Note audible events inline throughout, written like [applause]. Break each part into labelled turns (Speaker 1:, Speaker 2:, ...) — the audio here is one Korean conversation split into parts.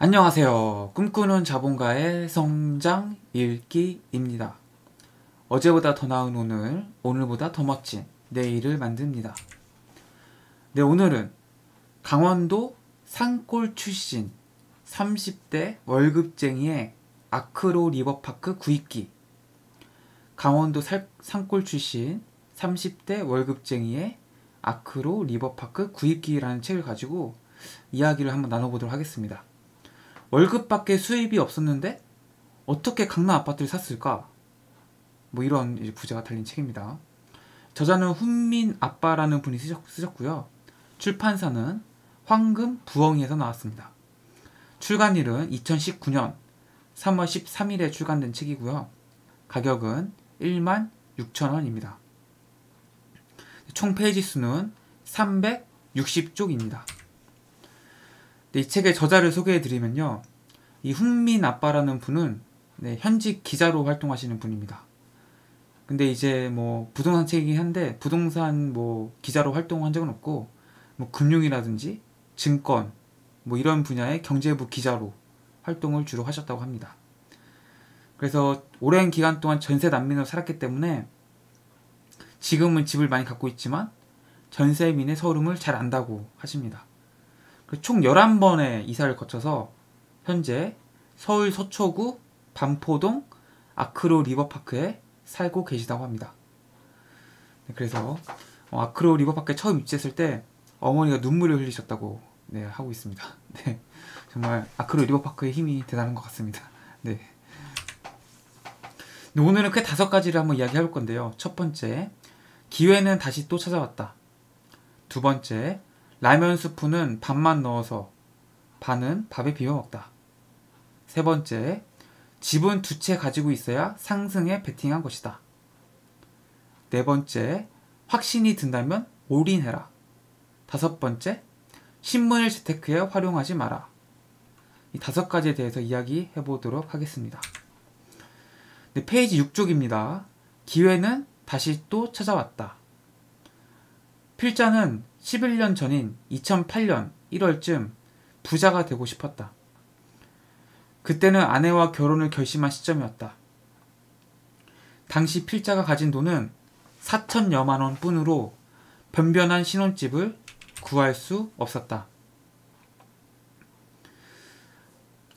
Speaker 1: 안녕하세요. 꿈꾸는 자본가의 성장 읽기입니다. 어제보다 더 나은 오늘, 오늘보다 더 멋진 내일을 만듭니다. 네, 오늘은 강원도 산골 출신 30대 월급쟁이의 아크로 리버파크 구입기 강원도 살, 산골 출신 30대 월급쟁이의 아크로 리버파크 구입기라는 책을 가지고 이야기를 한번 나눠보도록 하겠습니다. 월급밖에 수입이 없었는데 어떻게 강남 아파트를 샀을까? 뭐 이런 부제가 달린 책입니다. 저자는 훈민 아빠라는 분이 쓰셨, 고요 출판사는 황금 부엉이에서 나왔습니다. 출간일은 2019년 3월 13일에 출간된 책이고요. 가격은 1만 6천원입니다. 총 페이지 수는 360쪽입니다. 네, 이 책의 저자를 소개해드리면요. 이 훈민 아빠라는 분은 네, 현직 기자로 활동하시는 분입니다. 근데 이제 뭐 부동산 책이긴 한데 부동산 뭐 기자로 활동한 적은 없고 뭐 금융이라든지 증권 뭐 이런 분야의 경제부 기자로 활동을 주로 하셨다고 합니다. 그래서 오랜 기간 동안 전세 난민으로 살았기 때문에 지금은 집을 많이 갖고 있지만 전세민의 설움을 잘 안다고 하십니다. 그 총 11번의 이사를 거쳐서 현재 서울 서초구 반포동 아크로 리버파크에 살고 계시다고 합니다. 네, 그래서 어, 아크로 리버파크에 처음 입주했을 때 어머니가 눈물을 흘리셨다고 네, 하고 있습니다. [laughs] 네, 정말 아크로 리버파크의 힘이 대단한 것 같습니다. 네. 네 오늘은 그 다섯 가지를 한번 이야기해 볼 건데요. 첫 번째, 기회는 다시 또 찾아왔다. 두 번째, 라면 스프는 반만 넣어서 반은 밥에 비벼 먹다. 세 번째, 집은 두 채 가지고 있어야 상승에 베팅한 것이다. 네 번째, 확신이 든다면 올인해라. 다섯 번째, 신문을 재테크에 활용하지 마라. 이 다섯 가지에 대해서 이야기해 보도록 하겠습니다. 네, 페이지 6쪽입니다. 기회는 다시 또 찾아왔다. 필자는 11년 전인 2008년 1월쯤 부자가 되고 싶었다. 그때는 아내와 결혼을 결심한 시점이었다. 당시 필자가 가진 돈은 4천여만 원 뿐으로 변변한 신혼집을 구할 수 없었다.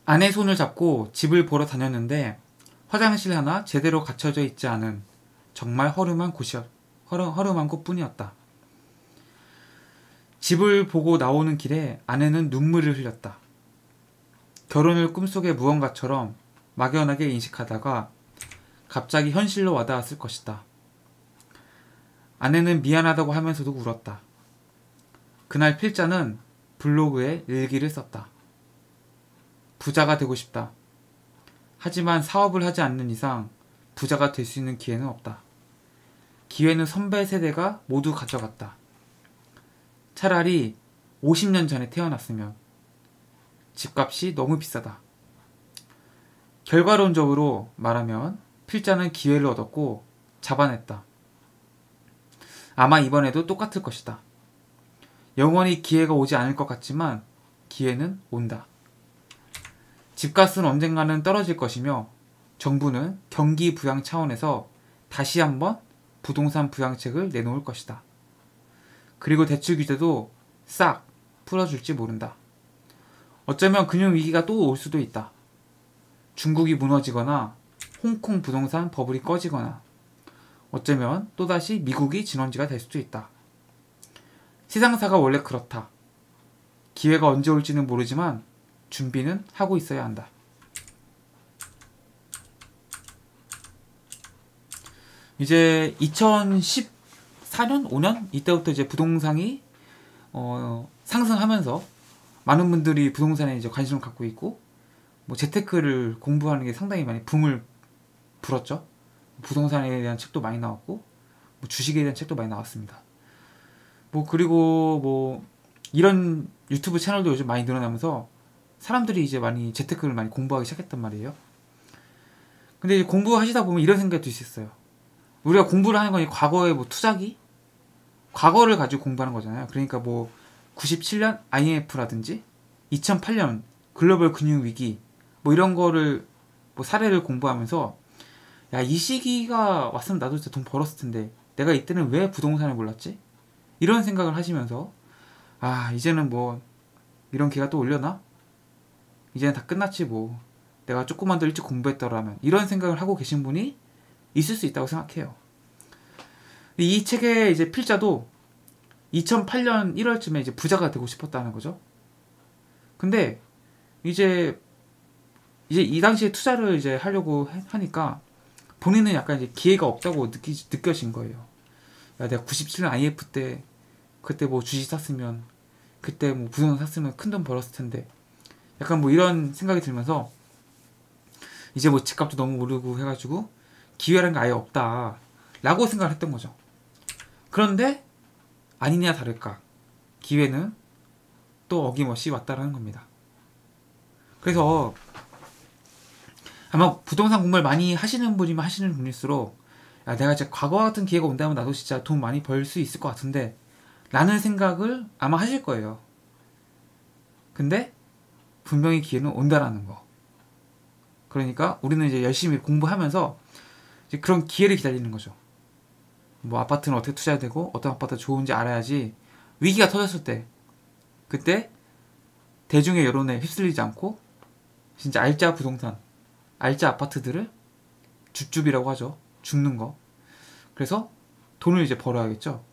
Speaker 1: 아내 손을 잡고 집을 보러 다녔는데 화장실 하나 제대로 갖춰져 있지 않은 정말 허름한 곳이었, 허름한 곳뿐이었다. 집을 보고 나오는 길에 아내는 눈물을 흘렸다. 결혼을 꿈속의 무언가처럼 막연하게 인식하다가 갑자기 현실로 와닿았을 것이다. 아내는 미안하다고 하면서도 울었다. 그날 필자는 블로그에 일기를 썼다. 부자가 되고 싶다. 하지만 사업을 하지 않는 이상 부자가 될 수 있는 기회는 없다. 기회는 선배 세대가 모두 가져갔다. 차라리 50년 전에 태어났으면 집값이 너무 비싸다. 결과론적으로 말하면 필자는 기회를 얻었고 잡아냈다. 아마 이번에도 똑같을 것이다. 영원히 기회가 오지 않을 것 같지만 기회는 온다. 집값은 언젠가는 떨어질 것이며 정부는 경기 부양 차원에서 다시 한번 부동산 부양책을 내놓을 것이다. 그리고 대출 규제도 싹 풀어줄지 모른다. 어쩌면 금융위기가 또 올 수도 있다. 중국이 무너지거나 홍콩 부동산 버블이 꺼지거나 어쩌면 또다시 미국이 진원지가 될 수도 있다. 세상사가 원래 그렇다. 기회가 언제 올지는 모르지만 준비는 하고 있어야 한다. 이제 2010 4년, 5년 이때부터 이제 부동산이 어, 상승하면서 많은 분들이 부동산에 이제 관심을 갖고 있고 뭐 재테크를 공부하는 게 상당히 많이 붐을 불었죠. 부동산에 대한 책도 많이 나왔고 뭐 주식에 대한 책도 많이 나왔습니다. 뭐 그리고 뭐 이런 유튜브 채널도 요즘 많이 늘어나면서 사람들이 이제 많이 재테크를 많이 공부하기 시작했단 말이에요. 근데 공부하시다 보면 이런 생각도 있었어요. 우리가 공부를 하는 건 과거의 뭐 투자기 과거를 가지고 공부하는 거잖아요. 그러니까 뭐 97년 IMF라든지 2008년 글로벌 금융 위기 뭐 이런 거를 뭐 사례를 공부하면서 야 이 시기가 왔으면 나도 진짜 돈 벌었을 텐데 내가 이때는 왜 부동산을 몰랐지? 이런 생각을 하시면서 아 이제는 뭐 이런 기회가 또 올려나? 이제는 다 끝났지 뭐 내가 조금만 더 일찍 공부했더라면 이런 생각을 하고 계신 분이 있을 수 있다고 생각해요. 이 책의 이제 필자도 2008년 1월쯤에 이제 부자가 되고 싶었다는 거죠. 근데 이제 이제 이 당시에 투자를 이제 하려고 하니까 본인은 약간 이제 기회가 없다고 느끼, 느껴진 거예요. 야, 내가 97년 IF 때 그때 뭐 주식 샀으면 그때 뭐 부동산 샀으면 큰 돈 벌었을 텐데 약간 뭐 이런 생각이 들면서 이제 뭐 집값도 너무 오르고 해가지고 기회라는 게 아예 없다 라고 생각을 했던 거죠. 그런데 아니냐 다를까 기회는 또 어김없이 왔다라는 겁니다. 그래서 아마 부동산 공부를 많이 하시는 분이면 하시는 분일수록 야, 내가 진짜 과거 같은 기회가 온다면 나도 진짜 돈 많이 벌 수 있을 것 같은데 라는 생각을 아마 하실 거예요. 근데 분명히 기회는 온다라는 거. 그러니까 우리는 이제 열심히 공부하면서 이제 그런 기회를 기다리는 거죠. 뭐 아파트는 어떻게 투자해야 되고 어떤 아파트가 좋은지 알아야지 위기가 터졌을 때 그때 대중의 여론에 휩쓸리지 않고 진짜 알짜 부동산 알짜 아파트들을 줍줍이라고 하죠. 죽는 거. 그래서 돈을 이제 벌어야겠죠.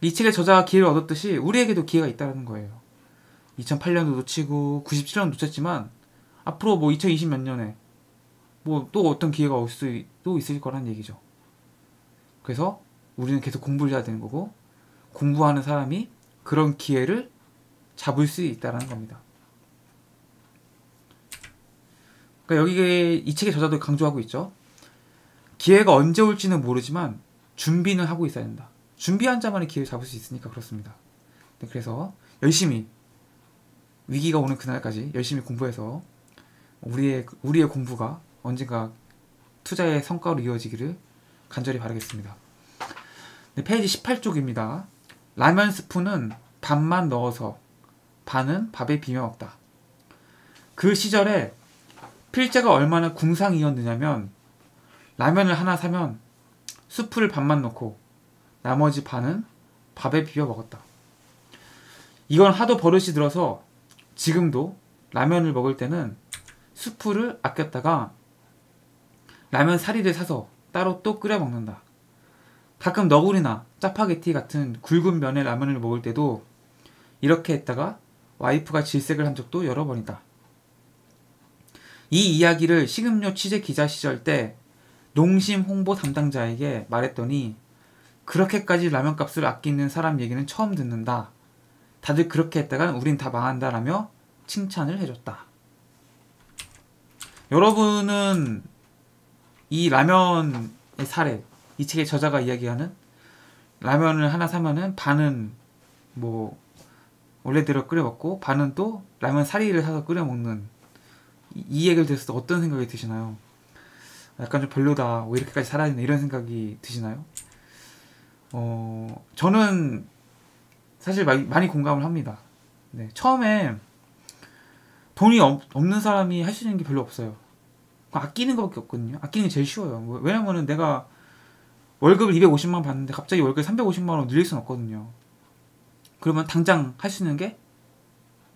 Speaker 1: 이 책의 저자가 기회를 얻었듯이 우리에게도 기회가 있다는 거예요. 2008년도 놓치고 97년 놓쳤지만 앞으로 뭐 2020 몇 년에 뭐 또 어떤 기회가 올 수도 있을 거란 얘기죠. 그래서 우리는 계속 공부를 해야 되는 거고 공부하는 사람이 그런 기회를 잡을 수 있다는 겁니다. 그러니까 여기 이 책의 저자도 강조하고 있죠. 기회가 언제 올지는 모르지만 준비는 하고 있어야 된다. 준비한 자만의 기회를 잡을 수 있으니까 그렇습니다. 네, 그래서 열심히 위기가 오는 그날까지 열심히 공부해서 우리의 우리의 공부가 언젠가 투자의 성과로 이어지기를 간절히 바라겠습니다. 네, 페이지 18쪽입니다. 라면 스프는 반만 넣어서 반은 밥에 비벼 먹다. 그 시절에 필자가 얼마나 궁상이었느냐면 라면을 하나 사면 수프를 반만 넣고 나머지 반은 밥에 비벼 먹었다. 이건 하도 버릇이 들어서 지금도 라면을 먹을 때는 수프를 아꼈다가 라면 사리를 사서 따로 또 끓여 먹는다. 가끔 너구리나 짜파게티 같은 굵은 면의 라면을 먹을 때도 이렇게 했다가 와이프가 질색을 한 적도 여러 번이다. 이 이야기를 식음료 취재 기자 시절 때 농심 홍보 담당자에게 말했더니 그렇게까지 라면 값을 아끼는 사람 얘기는 처음 듣는다. 다들 그렇게 했다간 우린 다 망한다라며 칭찬을 해줬다. 여러분은 이 라면의 사례, 이 책의 저자가 이야기하는 라면을 하나 사면은 반은 뭐 원래대로 끓여 먹고 반은 또 라면 사리를 사서 끓여 먹는 이 얘기를 들었을 때 어떤 생각이 드시나요? 약간 좀 별로다. 왜 이렇게까지 살아야 되나 이런 생각이 드시나요? 어, 저는 사실 많이 공감을 합니다. 네, 처음에 돈이 없, 는 사람이 할 수 있는 게 별로 없어요. 아끼는 것밖에 없거든요. 아끼는 게 제일 쉬워요. 뭐, 왜냐면은 내가 월급을 250만 원 받는데 갑자기 월급 350만 원 늘릴 수는 없거든요. 그러면 당장 할 수 있는 게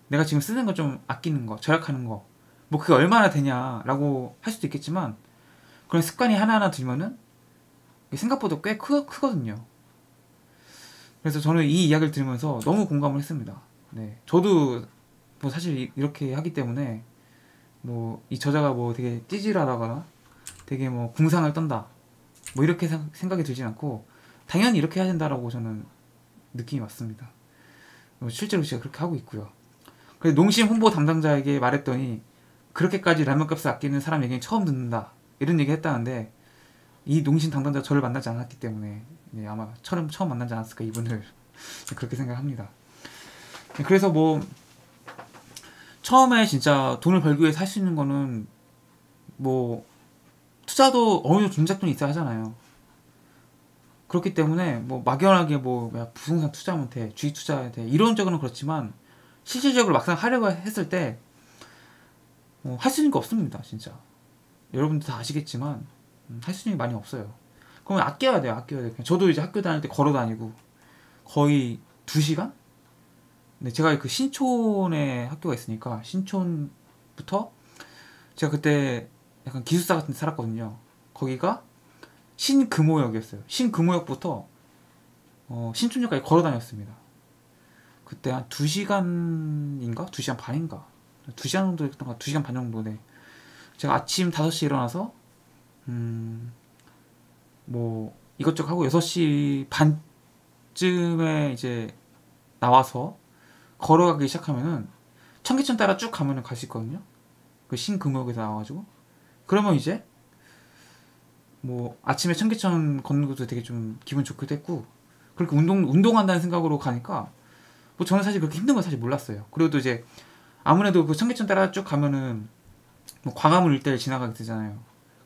Speaker 1: 내가 지금 쓰는 거 좀 아끼는 거, 절약하는 거. 뭐 그게 얼마나 되냐라고 할 수도 있겠지만 그런 습관이 하나하나 들면은 생각보다 꽤 크, 크거든요. 그래서 저는 이 이야기를 들으면서 너무 공감을 했습니다. 네. 저도 뭐 사실 이렇게 하기 때문에 뭐 이 저자가 뭐 되게 찌질하다거나 되게 뭐 궁상을 떤다 뭐 이렇게 생각이 들진 않고 당연히 이렇게 해야 된다라고 저는 느낌이 왔습니다. 뭐 실제로 제가 그렇게 하고 있고요. 그래서 농심 홍보 담당자에게 말했더니 그렇게까지 라면값을 아끼는 사람 얘기는 처음 듣는다 이런 얘기 했다는데 이 농심 담당자 저를 만나지 않았기 때문에 네, 아마 처음 처음 만나지 않았을까 이분을 [laughs] 그렇게 생각합니다. 그래서 뭐 처음에 진짜 돈을 벌기 위해 살 수 있는 거는 뭐 투자도 어느 정도 존재돈이 있어야 하잖아요. 그렇기 때문에 뭐 막연하게 뭐 부동산 투자하면 돼, 주식 투자해야 돼 적은 그렇지만 실질적으로 막상 하려고 했을 때 어, 할수 있는 게 없습니다 진짜 여러분들 다 아시겠지만 음, 할수 있는 게 많이 없어요 그러면 아껴야 돼요 아껴야 돼요 저도 이제 학교 다닐 때 걸어 다니고 거의 2시간? 네, 제가 그 신촌에 학교가 있으니까 신촌부터 제가 그때 약간 기숙사 같은 데 살았거든요. 거기가 신금호역이었어요. 신금호역부터 어, 신촌역까지 걸어 다녔습니다. 그때 한 2시간인가? 2시간 반인가? 2시간 정도 했던가? 2시간 반 정도네. 제가 아침 5시에 일어나서 음, 뭐 이것저것 하고 6시 반쯤에 이제 나와서 걸어가기 시작하면은 청계천 따라 쭉 가면은 갈 수 있거든요. 그 신금역에서 나와가지고 그러면 이제 뭐 아침에 청계천 걷는 것도 되게 좀 기분 좋기도 했고 그렇게 운동 운동한다는 생각으로 가니까 뭐 저는 사실 그렇게 힘든 건 사실 몰랐어요. 그리고 또 이제 아무래도 그 청계천 따라 쭉 가면은 뭐 광화문 일대를 지나가게 되잖아요.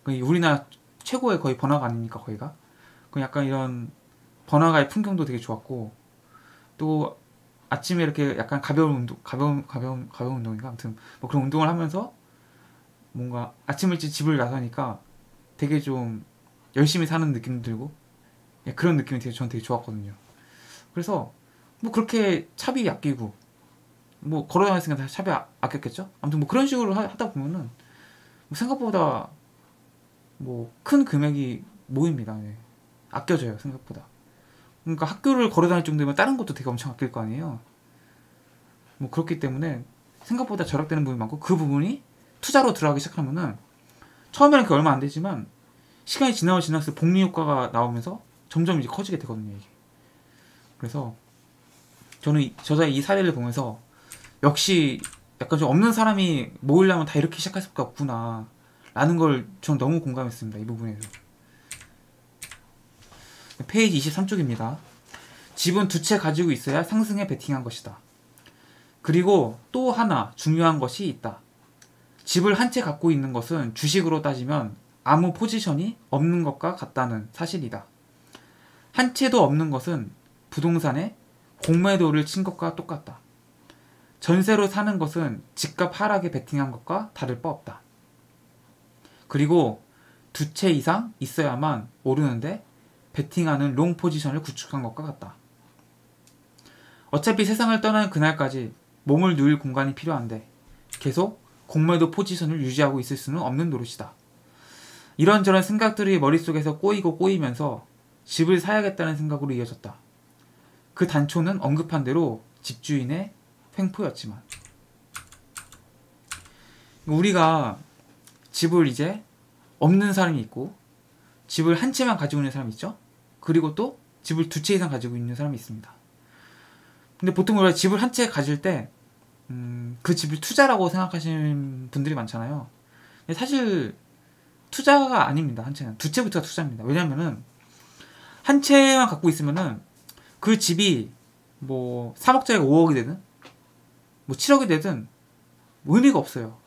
Speaker 1: 우리나라 최고의 거의 번화가 아닙니까 거기가? 그 약간 이런 번화가의 풍경도 되게 좋았고 또 아침에 이렇게 약간 가벼운 운동, 가벼운 가벼운 가벼운 운동인가 아무튼 뭐 그런 운동을 하면서 뭔가 아침 일찍 집을 나서니까 되게 좀 열심히 사는 느낌 들고 예, 그런 느낌이 되게 저는 되게 좋았거든요. 그래서 뭐 그렇게 차비 아끼고 뭐 걸어다녔으니까 차비 아, 아꼈겠죠. 아무튼 뭐 그런 식으로 하, 다 보면은 뭐 생각보다 뭐 큰 금액이 모입니다. 네. 아껴져요 생각보다. 그러니까 학교를 걸어 다닐 정도면 다른 것도 되게 엄청 아낄 거 아니에요. 뭐 그렇기 때문에 생각보다 절약되는 부분이 많고 그 부분이 투자로 들어가기 시작하면은 처음에는 그 얼마 안 되지만 시간이 지나고 지날수록 복리 효과가 나오면서 점점 이제 커지게 되거든요 이게. 그래서 저는 저자의 이 사례를 보면서 역시 약간 좀 없는 사람이 모으려면 다 이렇게 시작할 수밖에 없구나 라는 걸 저는 너무 공감했습니다 이 부분에서 페이지 23쪽입니다 집은 두 채 가지고 있어야 상승에 베팅한 것이다 그리고 또 하나 중요한 것이 있다 집을 한 채 갖고 있는 것은 주식으로 따지면 아무 포지션이 없는 것과 같다는 사실이다 한 채도 없는 것은 부동산에 공매도를 친 것과 똑같다. 전세로 사는 것은 집값 하락에 베팅한 것과 다를 바 없다. 그리고 두 채 이상 있어야만 오르는데 베팅하는 롱 포지션을 구축한 것과 같다. 어차피 세상을 떠나는 그날까지 몸을 누일 공간이 필요한데 계속 공매도 포지션을 유지하고 있을 수는 없는 노릇이다. 이런저런 생각들이 머릿속에서 꼬이고 꼬이면서 집을 사야겠다는 생각으로 이어졌다. 그 단초는 언급한 대로 집주인의 횡포였지만 우리가 집을 이제 없는 사람이 있고 집을 한 채만 가지고 있는 사람이 있죠. 그리고 또 집을 두 채 이상 가지고 있는 사람이 있습니다. 근데 보통 우리가 집을 한 채 가질 때, 음, 그 집을 투자라고 생각하시는 분들이 많잖아요. 근데 사실 투자가 아닙니다. 한 채는 두 채부터가 투자입니다. 왜냐면은 한 채만 갖고 있으면은 그 집이 뭐 3억짜리가 5억이 되든 뭐 7억이 되든 뭐 의미가 없어요.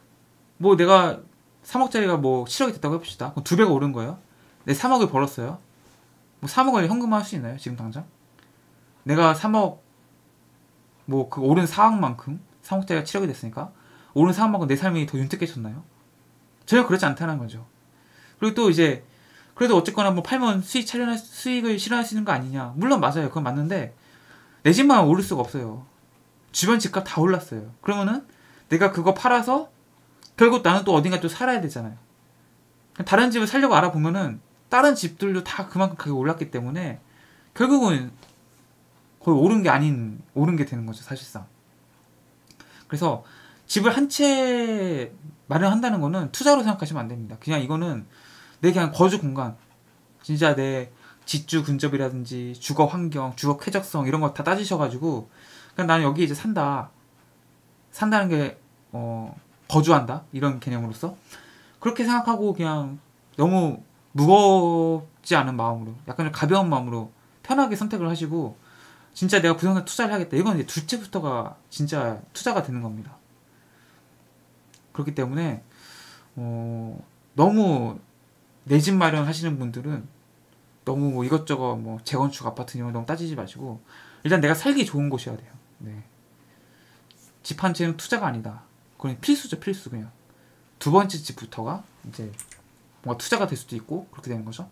Speaker 1: 뭐 내가 3억짜리가 뭐 7억이 됐다고 해봅시다. 그럼 두 배가 오른 거예요. 내 3억을 벌었어요. 뭐 3억을 현금화 할 수 있나요? 지금 당장? 내가 3억 뭐 그 오른 4억만큼 3억짜리가 7억이 됐으니까 오른 4억만큼 내 삶이 더 윤택해졌나요? 전혀 그렇지 않다는 거죠. 그리고 또 이제 그래도 어쨌거나 뭐 팔면 수익 차려 수익을 실현하시는 거 아니냐. 물론 맞아요. 그건 맞는데 내 집만 오를 수가 없어요. 주변 집값 다 올랐어요. 그러면은 내가 그거 팔아서 결국 나는 또 어딘가 또 살아야 되잖아요. 다른 집을 살려고 알아보면은 다른 집들도 다 그만큼 가격이 올랐기 때문에 결국은 거의 오른 게 아닌 오른 게 되는 거죠 사실상. 그래서 집을 한 채 마련한다는 거는 투자로 생각하시면 안 됩니다. 그냥 이거는 내 그냥 거주 공간 진짜 내 지주 근접이라든지 주거 환경, 주거 쾌적성 이런 거 다 따지셔가지고 그냥 나는 여기 이제 산다 산다는 게 어, 거주한다 이런 개념으로서 그렇게 생각하고 그냥 너무 무겁지 않은 마음으로 약간 좀 가벼운 마음으로 편하게 선택을 하시고 진짜 내가 부동산 투자를 하겠다 이건 이제 둘째부터가 진짜 투자가 되는 겁니다 그렇기 때문에 어, 너무 내 집 마련하시는 분들은 너무 뭐 이것저것 뭐 재건축 아파트 이런 거 너무 따지지 마시고 일단 내가 살기 좋은 곳이어야 돼요. 네. 집 한 채는 투자가 아니다. 그건 필수죠, 필수 그냥. 두 번째 집부터가 이제 뭔가 투자가 될 수도 있고 그렇게 되는 거죠.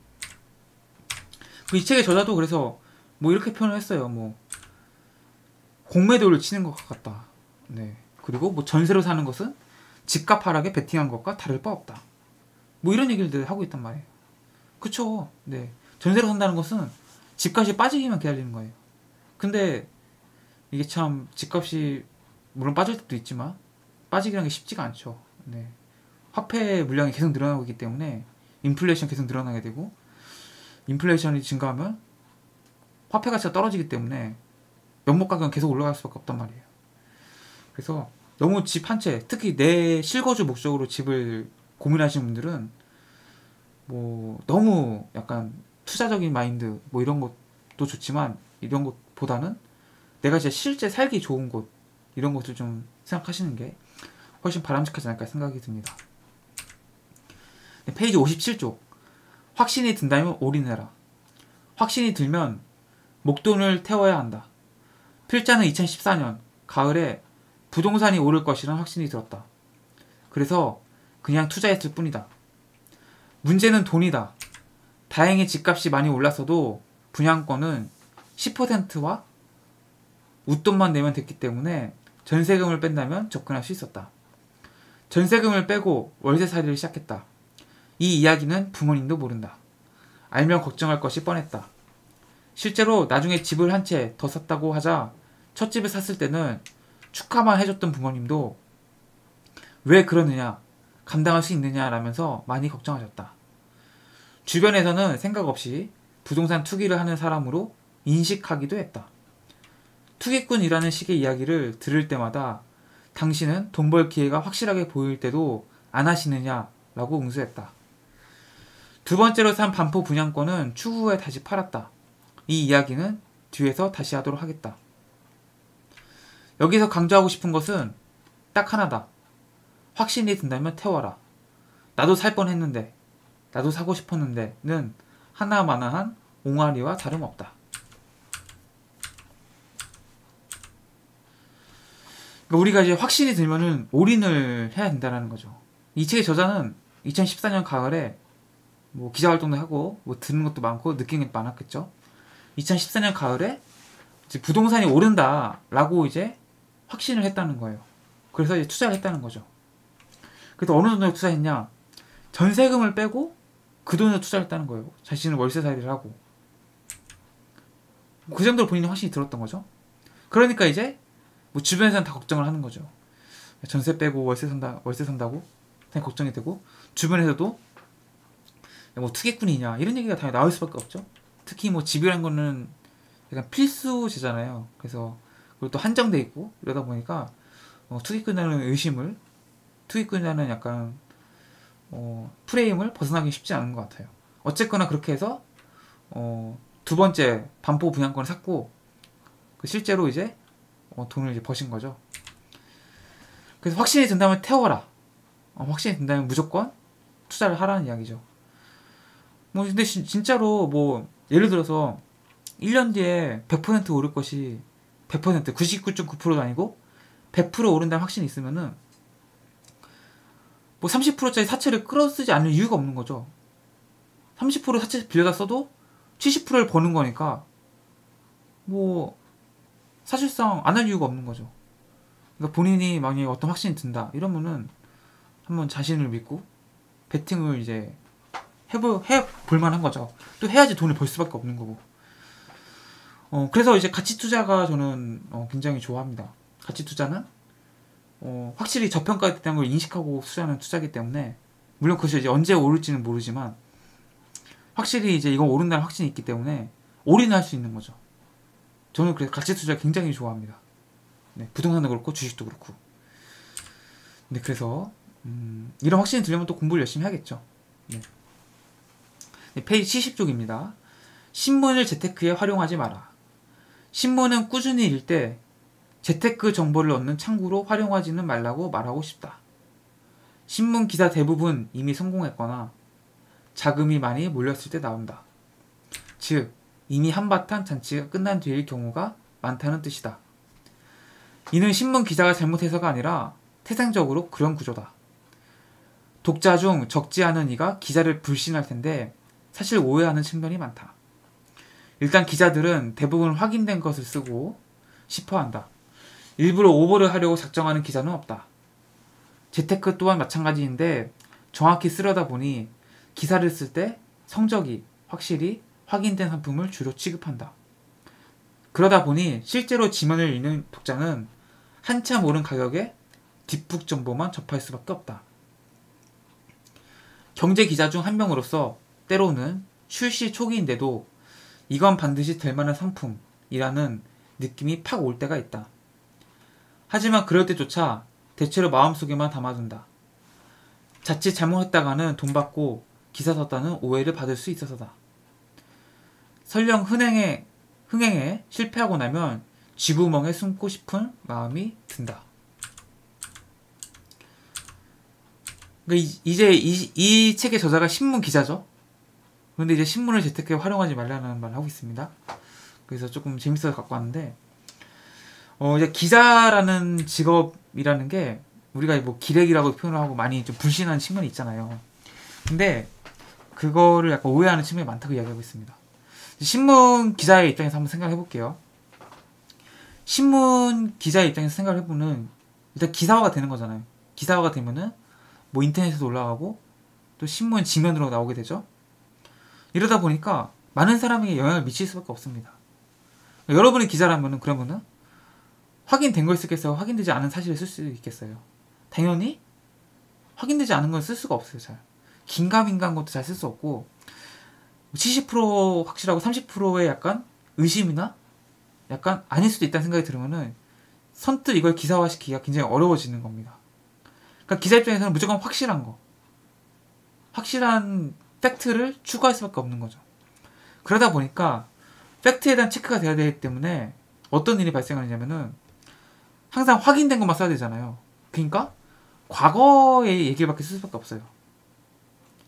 Speaker 1: 이 책의 저자도 그래서 뭐 이렇게 표현을 했어요. 뭐 공매도를 치는 것 같다. 네. 그리고 뭐 전세로 사는 것은 집값 하락에 베팅한 것과 다를 바 없다. 뭐 이런 얘기를 하고 있단 말이에요. 그쵸? 네. 전세로 산다는 것은 집값이 빠지기만 기다리는 거예요. 근데 이게 참 집값이 물론 빠질 때도 있지만 빠지기라는 게 쉽지가 않죠. 네. 화폐 물량이 계속 늘어나고 있기 때문에 인플레이션 계속 늘어나게 되고 인플레이션이 증가하면 화폐 가치가 떨어지기 때문에 명목 가격은 계속 올라갈 수밖에 없단 말이에요. 그래서 너무 집 한 채, 특히 내 실거주 목적으로 집을 고민하시는 분들은 뭐 너무 약간 투자적인 마인드 뭐 이런 것도 좋지만 이런 것보다는 내가 진짜 실제 살기 좋은 곳 이런 것들 좀 생각하시는 게 훨씬 바람직하지 않을까 생각이 듭니다. 네, 페이지 57쪽 확신이 든다면 올인해라. 확신이 들면 목돈을 태워야 한다. 필자는 2014년 가을에 부동산이 오를 것이란 확신이 들었다. 그래서 그냥 투자했을 뿐이다. 문제는 돈이다. 다행히 집값이 많이 올랐어도 분양권은 10%와 웃돈만 내면 됐기 때문에 전세금을 뺀다면 접근할 수 있었다. 전세금을 빼고 월세 살이를 시작했다. 이 이야기는 부모님도 모른다. 알면 걱정할 것이 뻔했다. 실제로 나중에 집을 한 채 더 샀다고 하자 첫 집을 샀을 때는 축하만 해줬던 부모님도 왜 그러느냐, 감당할 수 있느냐라면서 많이 걱정하셨다. 주변에서는 생각 없이 부동산 투기를 하는 사람으로 인식하기도 했다. 투기꾼이라는 식의 이야기를 들을 때마다 당신은 돈 벌 기회가 확실하게 보일 때도 안 하시느냐라고 응수했다. 두 번째로 산 반포 분양권은 추후 에 다시 팔았다. 이 이야기는 뒤에서 다시 하도록 하겠다. 여기서 강조하고 싶은 것은 딱 하나다. 확신이 든다면 태워라. 나도 살 뻔했는데, 나도 사고 싶었는데는 하나마나한 옹알이와 다름없다. 그러니까 우리가 이제 확신이 들면은 올인을 해야 된다는 거죠. 이 책의 저자는 2014년 가을에 뭐 기자 활동도 하고 뭐 듣는 것도 많고 느끼는 게 많았겠죠. 2014년 가을에 부동산이 오른다라고 이제 확신을 했다는 거예요. 그래서 이제 투자를 했다는 거죠. 그래서 어느 정도 투자했냐? 전세금을 빼고 그 돈을 투자했다는 거예요. 자신은 월세살이를 하고. 그 정도로 본인이 확신이 들었던 거죠. 그러니까 이제 뭐 주변에서는 다 걱정을 하는 거죠. 전세 빼고 월세 산다, 월세 산다고? 걱정이 되고, 주변에서도 뭐 투기꾼이냐, 이런 얘기가 당연히 나올 수밖에 없죠. 특히 뭐 집이란 거는 약간 필수제잖아요. 그래서 그리고 또 한정돼 있고 이러다 보니까 어, 투기꾼이라는 의심을 투기꾼이라는 약간 어, 프레임을 벗어나기 쉽지 않은 것 같아요. 어쨌거나 그렇게 해서 어, 두 번째 반포 분양권을 샀고 그 실제로 이제 어, 돈을 이제 버신 거죠. 그래서 확신이 든다면 태워라. 어, 확신이 든다면 무조건 투자를 하라는 이야기죠. 뭐 근데 시, 진짜로 뭐 예를 들어서 1년 뒤에 100% 오를 것이 100% 99.9%도 아니고 100% 오른다는 확신이 있으면은 뭐 30%짜리 사채를 끌어쓰지 않을 이유가 없는 거죠. 30% 사채 빌려다 써도 70%를 버는 거니까 뭐 사실상 안 할 이유가 없는 거죠. 그러니까 본인이 만약에 어떤 확신이 든다 이러면은 한번 자신을 믿고 베팅을 이제 해볼 해볼 만한 거죠. 또 해야지 돈을 벌 수밖에 없는 거고. 어 그래서 이제 가치 투자가 저는 어, 굉장히 좋아합니다. 가치 투자는 어, 확실히 저평가됐다는 걸 인식하고 투자하는 투자기 때문에 물론 그것이 이제 언제 오를지는 모르지만 확실히 이제 이건 오른다는 확신이 있기 때문에 올인할 수 있는 거죠. 저는 그래서 가치 투자 굉장히 좋아합니다. 네, 부동산도 그렇고 주식도 그렇고. 네, 그래서 음, 이런 확신이 들려면 또 공부를 열심히 하겠죠. 네. 네, 페이지 70쪽입니다. 신문을 재테크에 활용하지 마라. 신문은 꾸준히 읽을 때 재테크 정보를 얻는 창구로 활용하지는 말라고 말하고 싶다. 신문 기사 대부분 이미 성공했거나 자금이 많이 몰렸을 때 나온다. 즉, 이미 한바탕 잔치가 끝난 뒤일 경우가 많다는 뜻이다. 이는 신문 기자가 잘못해서가 아니라 태생적으로 그런 구조다. 독자 중 적지 않은 이가 기자를 불신할 텐데 사실 오해하는 측면이 많다. 일단 기자들은 대부분 확인된 것을 쓰고 싶어 한다. 일부러 오버를 하려고 작정하는 기자는 없다. 재테크 또한 마찬가지인데 정확히 쓰려다 보니 기사를 쓸 때 성적이 확실히 확인된 상품을 주로 취급한다. 그러다 보니 실제로 지면을 읽는 독자는 한참 오른 가격에 뒷북 정보만 접할 수밖에 없다. 경제 기자 중 한 명으로서 때로는 출시 초기인데도 이건 반드시 될 만한 상품이라는 느낌이 팍 올 때가 있다. 하지만 그럴 때조차 대체로 마음속에만 담아둔다. 자칫 잘못했다가는 돈 받고 기사 썼다는 오해를 받을 수 있어서다. 설령 흔행에, 흥행에 실패하고 나면 쥐구멍에 숨고 싶은 마음이 든다. 그러니까 이제 이, 이 책의 저자가 신문 기자죠. 그런데 이제 신문을 재테크에 활용하지 말라는 말을 하고 있습니다. 그래서 조금 재밌어서 갖고 왔는데, 어, 이제 기자라는 직업이라는 게 우리가 뭐 기레기라고 표현을 하고 많이 좀 불신하는 측면이 있잖아요. 근데 그거를 약간 오해하는 측면이 많다고 이야기하고 있습니다. 신문 기자의 입장에서 한번 생각해 볼게요. 신문 기자의 입장에서 생각을 해보면 일단 기사화가 되는 거잖아요. 기사화가 되면은 뭐 인터넷에도 올라가고 또 신문 지면으로 나오게 되죠. 이러다 보니까 많은 사람에게 영향을 미칠 수밖에 없습니다. 여러분이 기자라면은 그러면은 확인된 걸 쓰겠어요? 확인되지 않은 사실을 쓸 수 있겠어요? 당연히 확인되지 않은 건 쓸 수가 없어요. 잘 긴가민가한 것도 잘 쓸 수 없고 70% 확실하고 30%의 약간 의심이나 약간 아닐 수도 있다는 생각이 들으면은 선뜻 이걸 기사화시키기가 굉장히 어려워지는 겁니다. 그러니까 기자 입장에서는 무조건 확실한 거, 확실한 팩트를 추구할 수밖에 없는 거죠. 그러다 보니까 팩트에 대한 체크가 돼야 되기 때문에 어떤 일이 발생하느냐면은 항상 확인된 것만 써야 되잖아요. 그러니까 과거의 얘기밖에 쓸 수밖에 없어요.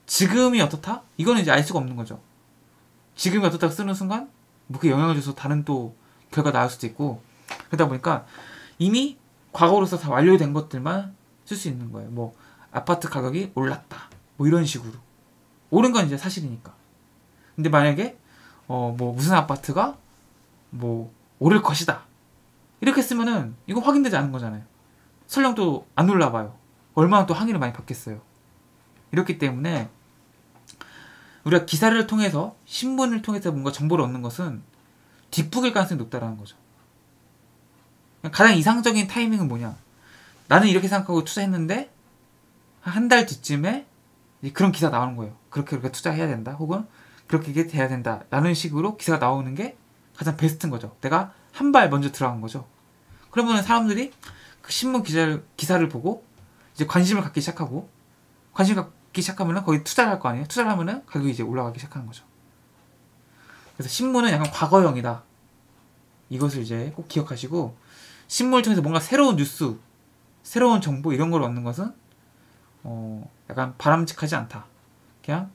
Speaker 1: 지금이 어떻다? 이거는 이제 알 수가 없는 거죠. 지금이 어떻다 쓰는 순간 뭐 그 영향을 줘서 다른 또 결과 나올 수도 있고 그러다 보니까 이미 과거로서 다 완료된 것들만 쓸 수 있는 거예요. 뭐 아파트 가격이 올랐다. 뭐 이런 식으로. 오른 건 이제 사실이니까. 근데 만약에 어 뭐 무슨 아파트가 뭐 오를 것이다. 이렇게 쓰면은 이거 확인되지 않은 거잖아요. 설령 또 안 올라봐요. 얼마나 또 항의를 많이 받겠어요. 이렇기 때문에 우리가 기사를 통해서 신문을 통해서 뭔가 정보를 얻는 것은 뒷북일 가능성이 높다라는 거죠. 가장 이상적인 타이밍은 뭐냐? 나는 이렇게 생각하고 투자했는데 한 달 뒤쯤에 그런 기사 나오는 거예요. 그렇게 그렇게 투자해야 된다. 혹은 그렇게 이게 돼야 된다. 라는 식으로 기사가 나오는 게 가장 베스트인 거죠. 내가 한 발 먼저 들어간 거죠. 그러면 사람들이 그 신문 기자를, 기사를 보고 이제 관심을 갖기 시작하고 관심 갖기 시작하면은 거기 투자를 할 거 아니에요. 투자를 하면은 가격이 이제 올라가기 시작하는 거죠. 그래서 신문은 약간 과거형이다. 이것을 이제 꼭 기억하시고 신문을 통해서 뭔가 새로운 뉴스, 새로운 정보 이런 걸 얻는 것은 어 약간 바람직하지 않다. 그냥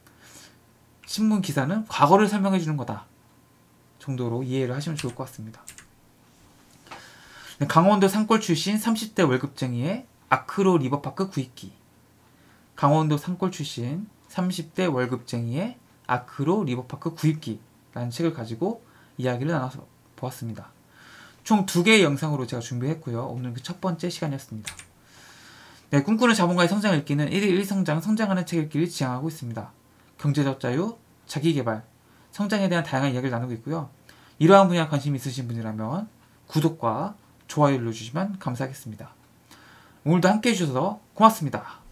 Speaker 1: 신문 기사는 과거를 설명해 주는 거다. 정도로 이해를 하시면 좋을 것 같습니다. 네, 강원도 산골 출신 30대 월급쟁이의 아크로 리버파크 구입기. 강원도 산골 출신 30대 월급쟁이의 아크로 리버파크 구입기라는 책을 가지고 이야기를 나눠서 보았습니다. 총 두 개의 영상으로 제가 준비했고요. 오늘 그 첫 번째 시간이었습니다. 네, 꿈꾸는 자본가의 성장 읽기는 1일 1성장, 성장하는 책 읽기를 지향하고 있습니다. 경제적 자유, 자기개발, 성장에 대한 다양한 이야기를 나누고 있고요. 이러한 분야에 관심 있으신 분이라면 구독과 좋아요 눌러주시면 감사하겠습니다. 오늘도 함께 해주셔서 고맙습니다.